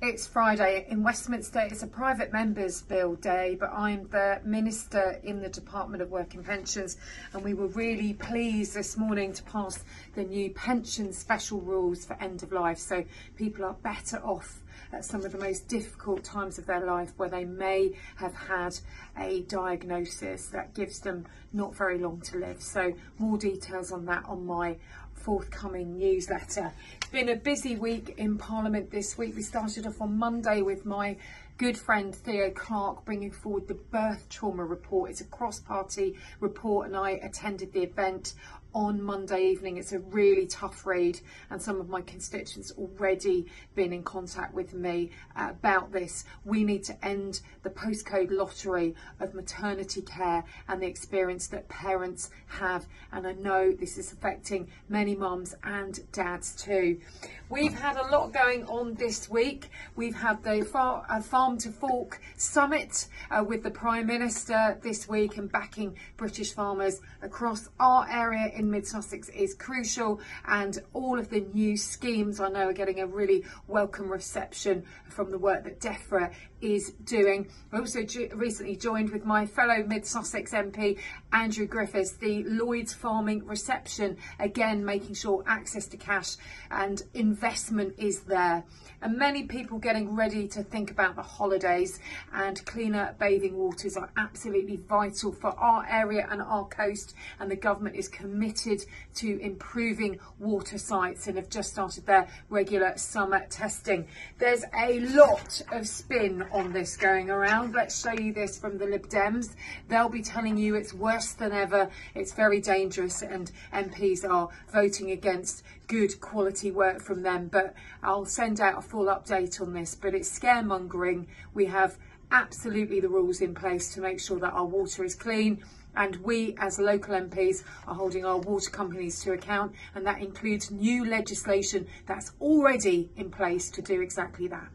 It's Friday in Westminster. It's a private members' bill day, but I'm the Minister in the Department of Work and Pensions, and we were really pleased this morning to pass the new pension special rules for end of life. So people are better off at some of the most difficult times of their life where they may have had a diagnosis that gives them not very long to live. So more details on that on my forthcoming newsletter. It's been a busy week in Parliament this week. We started off on Monday with my good friend Theo Clarke bringing forward the birth trauma report. It's a cross party report, and I attended the event on Monday evening. It's a really tough read, and some of my constituents already been in contact with me uh, about this. We need to end the postcode lottery of maternity care and the experience that parents have, and I know this is affecting many mums and dads too. We've had a lot going on this week. We've had the far, uh, Farm to Fork Summit uh, with the Prime Minister this week and backing British farmers across our area in Mid Sussex is crucial and all of the new schemes I know are getting a really welcome reception from the work that DEFRA is doing. I also recently joined with my fellow Mid Sussex MP Andrew Griffiths the Lloyd's Farming reception, again making sure access to cash and investment is there. And many people getting ready to think about the holidays and cleaner bathing waters are absolutely vital for our area and our coast and the government is committed to improving water sites and have just started their regular summer testing. There's a lot of spin on this going around. Let's show you this from the Lib Dems. They'll be telling you it's worse than ever, it's very dangerous, and MPs are voting against good quality work from them. But I'll send out a full update on this. But it's scaremongering. We have absolutely the rules in place to make sure that our water is clean and we as local MPs are holding our water companies to account and that includes new legislation that's already in place to do exactly that.